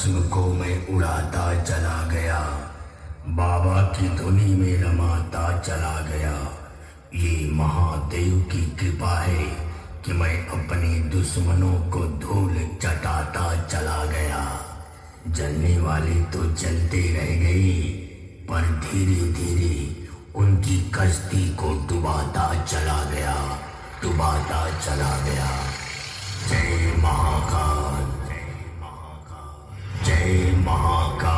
भस्म को मैं उड़ाता चला गया। बाबा की धुनी में रमाता चला गया। ये महादेव की कृपा है कि मैं अपने दुश्मनों को धूल चटाता चला गया। जलने वाली तो जलते रह गई पर धीरे धीरे उनकी कश्ती को डुबाता चला गया, डुबाता चला गया। जय महाकाल। महाकाल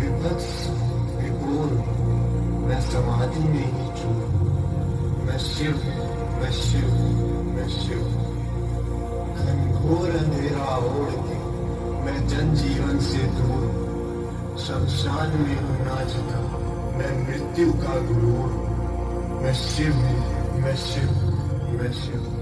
विभत्स विपूर्ण मैं समाधि में ही चूर मैं you, मैं शिव मैं शिव घनघोर अंधेरा ओढ़ के मैं जनजीवन से दूर शमशान में हूँ नाचता मैं मृत्यु का गुरूर मैं शिव मैं शिव मैं शिव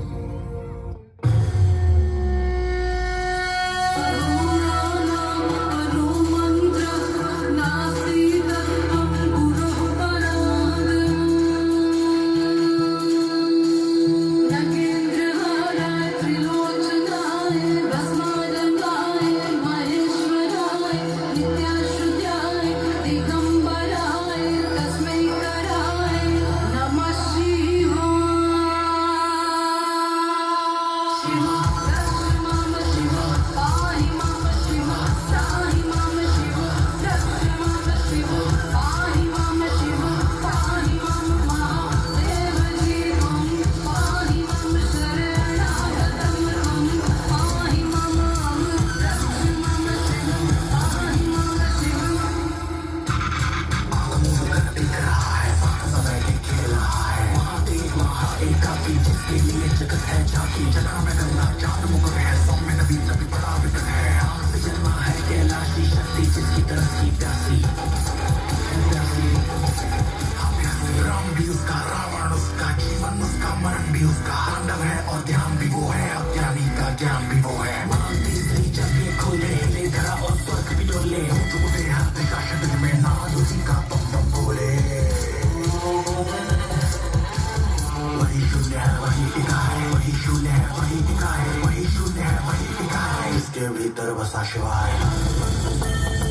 के भीतर बसा शिवाय।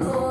Oh.